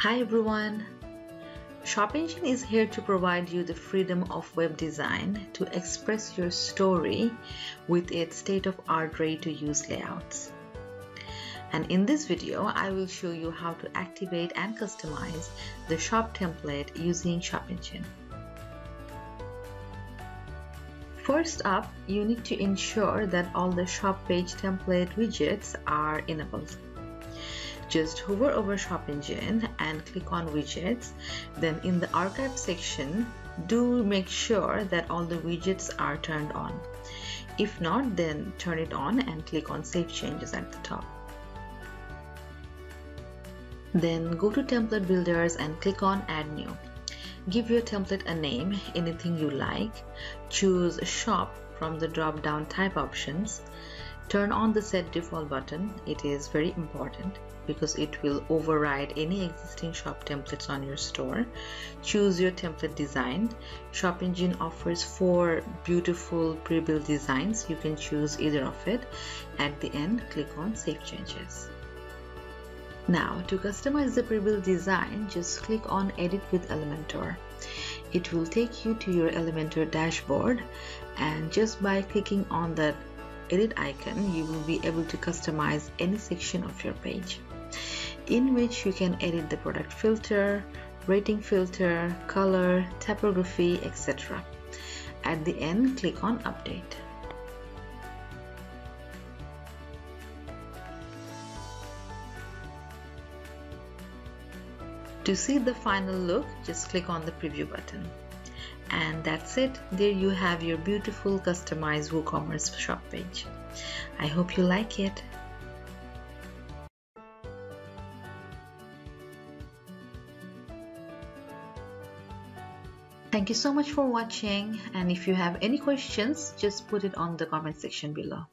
Hi everyone! ShopEngine is here to provide you the freedom of web design to express your story with its state-of-art ready-to-use layouts. And in this video, I will show you how to activate and customize the shop template using ShopEngine. First up, you need to ensure that all the shop page template widgets are enabled. Just hover over shop engine and click on widgets. Then in the archive section, do make sure that all the widgets are turned on. If not, then turn it on and click on Save Changes at the top. Then go to Template Builders and click on Add New. Give your template a name, anything you like. Choose Shop from the drop-down type options. Turn on the Set Default button. It is very important because it will override any existing shop templates on your store. Choose your template design. ShopEngine offers four beautiful pre-built designs. You can choose either of it. At the end, click on Save Changes. Now, to customize the pre-built design, just click on Edit with Elementor. It will take you to your Elementor dashboard and just by clicking on that edit icon, you will be able to customize any section of your page in which you can edit the product filter, rating filter, color, typography, etc. At the end, click on Update. To see the final look, just click on the preview button. And that's it. There you have your beautiful customized WooCommerce shop page. I hope you like it. Thank you so much for watching and if you have any questions just put it on the comment section below.